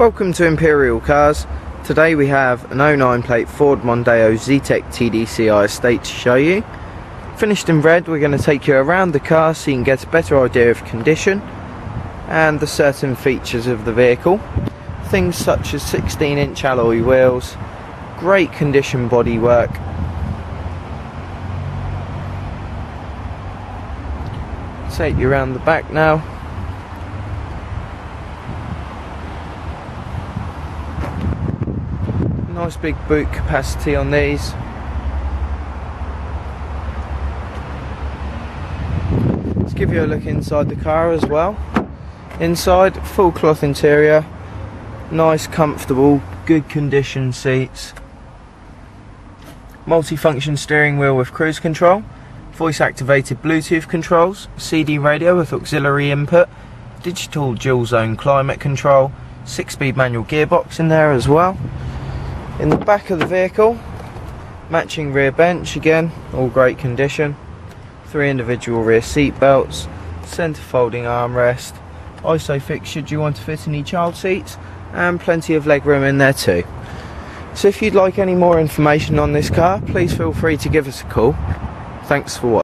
Welcome to Imperial Cars. Today we have an 09 plate Ford Mondeo Zetec TDCi estate to show you. Finished in red, we're going to take you around the car so you can get a better idea of condition and the certain features of the vehicle. Things such as 16 inch alloy wheels, great condition bodywork, take you around the back now Nice big boot capacity on these. Let's give you a look inside the car as well. Inside, full cloth interior, nice, comfortable, good condition seats. Multi-function steering wheel with cruise control, voice activated Bluetooth controls, CD radio with auxiliary input, digital dual zone climate control, 6 speed manual gearbox in there as well in the back of the vehicle matching rear bench again all great condition. Three individual rear seat belts center folding armrest isofix should you want to fit any child seats and plenty of legroom in there too. So if you'd like any more information on this car please feel free to give us a call. Thanks for watching